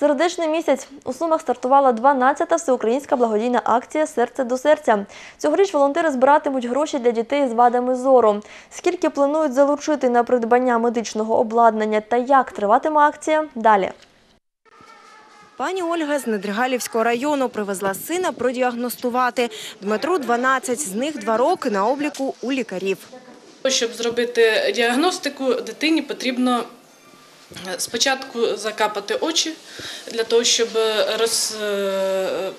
Сердечний місяць у Сумах стартувала 12-та всеукраїнська благодійна акція Серце до серця. Цьогоріч волонтери збиратимуть гроші для дітей з вадами зору. Скільки планують залучити на придбання медичного обладнання та як триватиме акція? Далі. Пані Ольга з Недригалівського району привезла сина продіагностувати. Дмитру 12, з них 2 роки на обліку у лікарів. Щоб зробити діагностику, дитині потрібно спочатку закапати очі для того, щоб роз, е,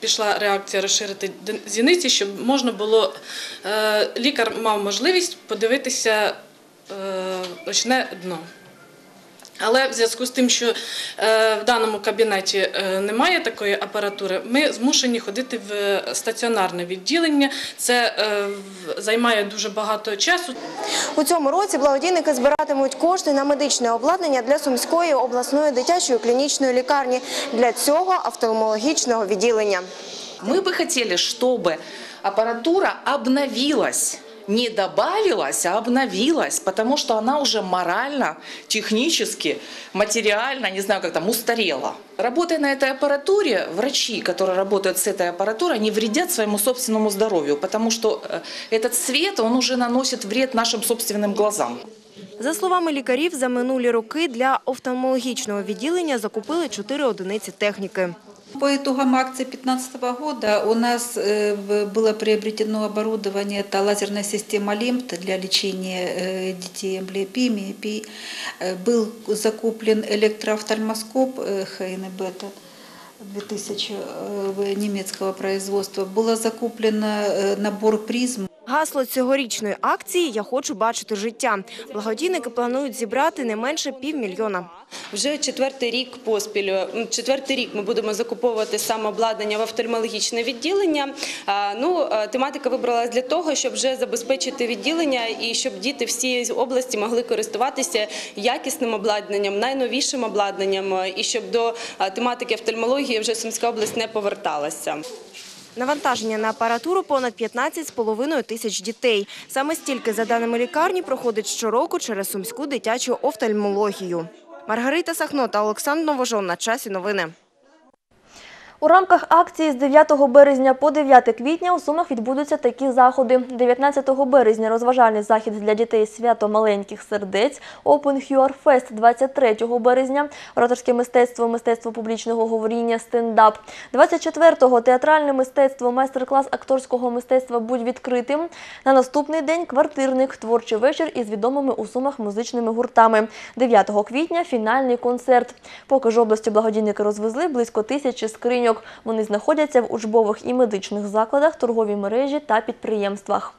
пішла реакція розширити зіниці, щоб можна було е, лікар мав можливість подивитися е, очне дно. Але в зв'язку з тим, що е, в даному кабінеті е, немає такої апаратури, ми змушені ходити в стаціонарне відділення. Це е, в- займає дуже багато часу. У цьому році благодійники збиратимуть кошти на медичне обладнання для Сумської обласної дитячої клінічної лікарні. Для цього офтальмологічного відділення. Мы бы хотели, чтобы аппаратура обновилась. Не добавилась, а обновилась, потому что она уже морально, технически, материально, не знаю как там, устарела. Работая на этой аппаратуре, врачи, которые работают с этой аппаратурой, они вредят своему собственному здоровью, потому что э, этот свет, он уже наносит вред нашим собственным глазам. За словами лікарів, за минулі роки для офтальмологічного відділення закупили 4 одиниці техніки. По итогам акции 2015 года у нас э, в- было приобретено оборудование, это лазерная система ЛИМПТ для лечения э, детей амблиопии, миопии. Э, Был закуплен электроофтальмоскоп э, Хейне Бета 2000 э, немецкого производства. Было закуплено э, набор призм Гасло цьогорічної акції «Я хочу бачити життя». Благодійники планують зібрати не менше півмільйона. Вже четвертий рік поспіль, четвертий рік ми будемо закуповувати саме обладнання в офтальмологічне відділення. Ну, тематика вибралась для того, щоб вже забезпечити відділення і щоб діти всієї області могли користуватися якісним обладнанням, найновішим обладнанням, і щоб до тематики офтальмології вже Сумська область не поверталася. Навантаження на апаратуру понад 15,5 тисяч дітей. Саме стільки, за даними лікарні, проходить щороку через сумську дитячу офтальмологію. Маргарита Сахно та Олександр Новожон на часі новини. У рамках акції з 9 березня по 9 квітня у Сумах відбудуться такі заходи. 19 березня розважальний захід для дітей свято маленьких сердець, Open Huar Fest 23 березня, ораторське мистецтво, мистецтво публічного говоріння, стендап. 24-го театральне мистецтво, майстер-клас акторського мистецтва «Будь відкритим». На наступний день квартирник, творчий вечір із відомими у Сумах музичними гуртами. 9 квітня фінальний концерт. Поки ж області благодійники розвезли близько тисячі скриньок. Вони знаходяться в учбових і медичних закладах, торговій мережі та підприємствах.